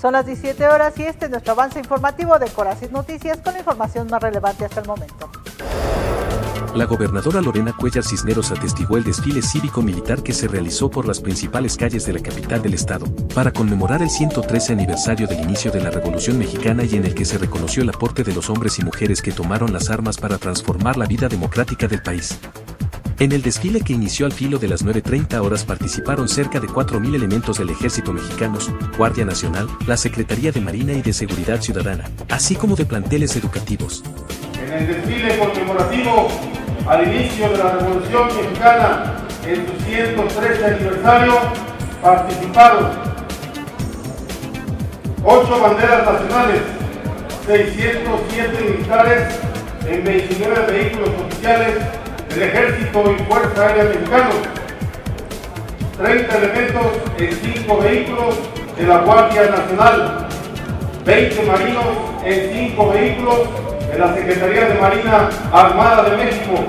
Son las 17 horas y este es nuestro avance informativo de Corazón Noticias con la información más relevante hasta el momento. La gobernadora Lorena Cuellar Cisneros atestiguó el desfile cívico-militar que se realizó por las principales calles de la capital del estado, para conmemorar el 113 aniversario del inicio de la Revolución Mexicana y en el que se reconoció el aporte de los hombres y mujeres que tomaron las armas para transformar la vida democrática del país. En el desfile que inició al filo de las 9.30 horas participaron cerca de 4.000 elementos del ejército mexicanos, Guardia Nacional, la Secretaría de Marina y de Seguridad Ciudadana, así como de planteles educativos. En el desfile conmemorativo al inicio de la Revolución Mexicana en su 113 aniversario participaron ocho banderas nacionales, 607 militares en 29 vehículos oficiales del Ejército y Fuerza Aérea Mexicano, 30 elementos en 5 vehículos de la Guardia Nacional, 20 marinos en 5 vehículos de la Secretaría de Marina Armada de México,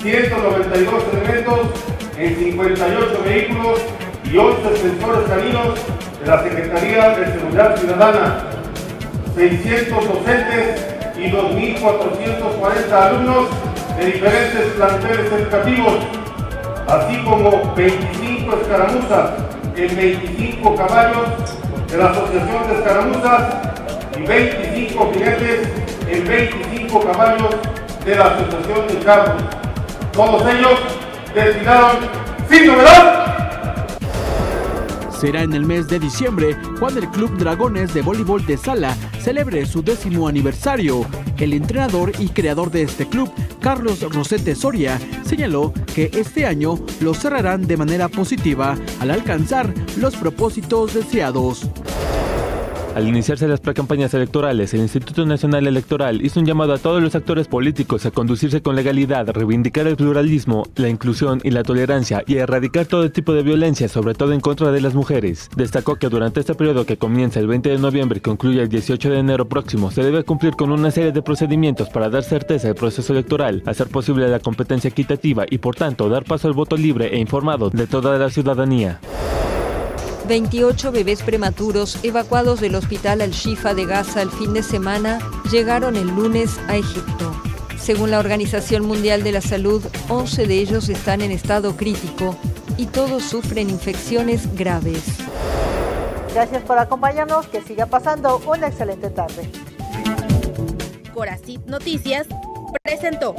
192 elementos en 58 vehículos y 11 sensores caninos de la Secretaría de Seguridad Ciudadana, 600 docentes y 2.440 alumnos de diferentes planteles educativos, así como 25 escaramuzas en 25 caballos de la Asociación de Escaramuzas y 25 jinetes en 25 caballos de la Asociación de Carros. Todos ellos desfilaron sin novedad Será en el mes de diciembre cuando el Club Dragones de Voleibol de Sala celebre su décimo aniversario. El entrenador y creador de este club, Carlos Rosete Soria, señaló que este año lo cerrarán de manera positiva al alcanzar los propósitos deseados. Al iniciarse las precampañas electorales, el Instituto Nacional Electoral hizo un llamado a todos los actores políticos a conducirse con legalidad, reivindicar el pluralismo, la inclusión y la tolerancia y a erradicar todo tipo de violencia, sobre todo en contra de las mujeres. Destacó que durante este periodo que comienza el 20 de noviembre y concluye el 18 de enero próximo, se debe cumplir con una serie de procedimientos para dar certeza al proceso electoral, hacer posible la competencia equitativa y por tanto dar paso al voto libre e informado de toda la ciudadanía. 28 bebés prematuros evacuados del hospital Al-Shifa de Gaza el fin de semana llegaron el lunes a Egipto. Según la Organización Mundial de la Salud, 11 de ellos están en estado crítico y todos sufren infecciones graves. Gracias por acompañarnos, que siga pasando una excelente tarde. Coracit Noticias presentó.